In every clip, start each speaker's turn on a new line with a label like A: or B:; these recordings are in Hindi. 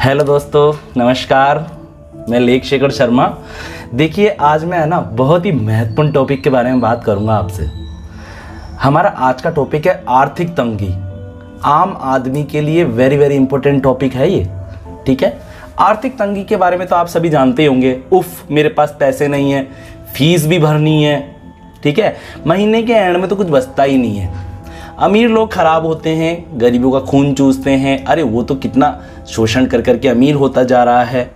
A: हेलो दोस्तों, नमस्कार। मैं लेख शेखर शर्मा। देखिए, आज मैं है ना बहुत ही महत्वपूर्ण टॉपिक के बारे में बात करूँगा आपसे। हमारा आज का टॉपिक है आर्थिक तंगी। आम आदमी के लिए वेरी वेरी इंपॉर्टेंट टॉपिक है ये। ठीक है? आर्थिक तंगी के बारे में तो आप सभी जानते होंगे। उफ, मेरे पास पैसे नहीं है फ़ीस भी भरनी है। ठीक है? महीने के एंड में तो कुछ बचता ही नहीं है। अमीर लोग खराब होते हैं, गरीबों का खून चूसते हैं। अरे, वो तो कितना शोषण कर करके अमीर होता जा रहा है।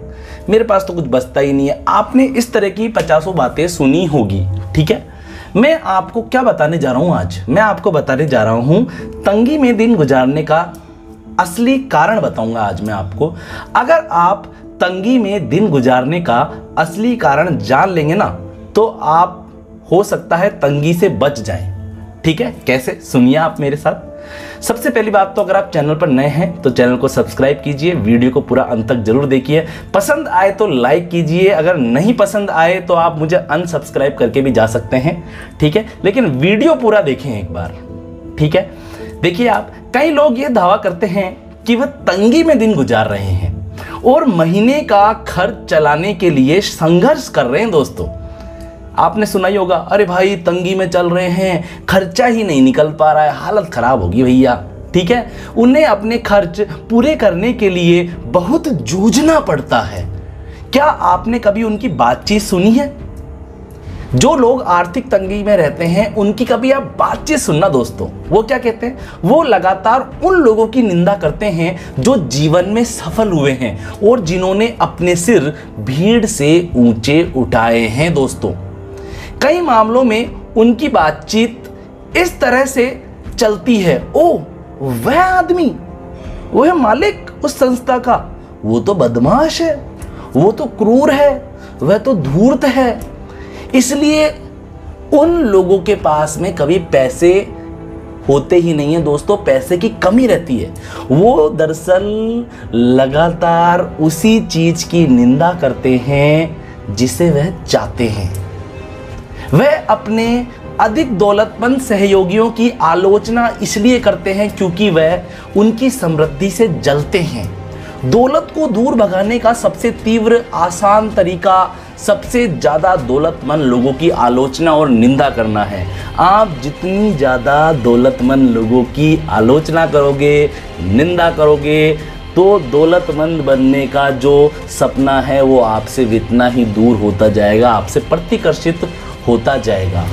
A: मेरे पास तो कुछ बचता ही नहीं है। आपने इस तरह की पचासों बातें सुनी होगी, ठीक है? मैं आपको क्या बताने जा रहा हूँ आज? मैं आपको बताने जा रहा हूँ तंगी में दिन गुजारने का असली कारण बताऊँगा आज मैं आपको। अगर आप तंगी में दिन गुजारने का असली कारण जान लेंगे ना तो आप, हो सकता है तंगी से बच जाएँ। ठीक है? कैसे? सुनिए आप मेरे साथ। सबसे पहली बात तो अगर आप चैनल पर नए हैं तो चैनल को सब्सक्राइब कीजिए, वीडियो को पूरा अंत तक ज़रूर देखिए। पसंद आए तो लाइक कीजिए, अगर नहीं पसंद आए तो आप मुझे अनसब्सक्राइब करके भी जा सकते हैं, ठीक है? लेकिन वीडियो पूरा देखें एक बार, ठीक है? देखिए आप, कई लोग ये दावा करते हैं कि वह तंगी में दिन गुजार रहे हैं और महीने का खर्च चलाने के लिए संघर्ष कर रहे हैं दोस्तों। आपने सुना ही होगा, अरे भाई, तंगी में चल रहे हैं, खर्चा ही नहीं निकल पा रहा है, हालत खराब होगी भैया, ठीक है? उन्हें अपने खर्च पूरे करने के लिए बहुत जूझना पड़ता है। क्या आपने कभी उनकी बातचीत सुनी है? जो लोग आर्थिक तंगी में रहते हैं, उनकी कभी आप बातचीत सुनना दोस्तों, वो क्या कहते हैं? वो लगातार उन लोगों की निंदा करते हैं जो जीवन में सफल हुए हैं और जिन्होंने अपने सिर भीड़ से ऊँचे उठाए हैं दोस्तों। कई मामलों में उनकी बातचीत इस तरह से चलती है। ओ, वह आदमी वो है मालिक उस संस्था का, वो तो बदमाश है, वो तो क्रूर है, वह तो धूर्त है। इसलिए उन लोगों के पास में कभी पैसे होते ही नहीं है दोस्तों, पैसे की कमी रहती है। वो दरअसल लगातार उसी चीज़ की निंदा करते हैं जिसे वह चाहते हैं। वह अपने अधिक दौलतमंद सहयोगियों की आलोचना इसलिए करते हैं क्योंकि वह उनकी समृद्धि से जलते हैं। दौलत को दूर भगाने का सबसे तीव्र, आसान तरीका, सबसे ज़्यादा दौलतमंद लोगों की आलोचना और निंदा करना है। आप जितनी ज़्यादा दौलतमंद लोगों की आलोचना करोगे, निंदा करोगे तो दौलतमंद बनने का जो सपना है वो आपसे इतना ही दूर होता जाएगा। आपसे प्रतिकर्षित होता जाएगा।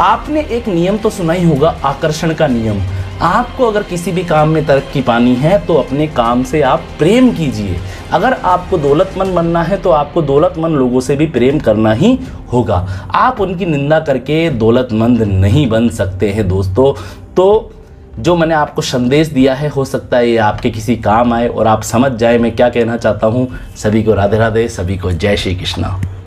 A: आपने एक नियम तो सुना ही होगा, आकर्षण का नियम। आपको अगर किसी भी काम में तरक्की पानी है तो अपने काम से आप प्रेम कीजिए। अगर आपको दौलतमंद बनना है तो आपको दौलतमंद लोगों से भी प्रेम करना ही होगा। आप उनकी निंदा करके दौलतमंद नहीं बन सकते हैं, दोस्तों। तो जो मैंने आपको संदेश दिया है, हो सकता है ये आपके किसी काम आए और आप समझ जाए। मैं क्या कहना चाहता हूँ? सभी को राधे राधे सभी को जय श्री कृष्णा।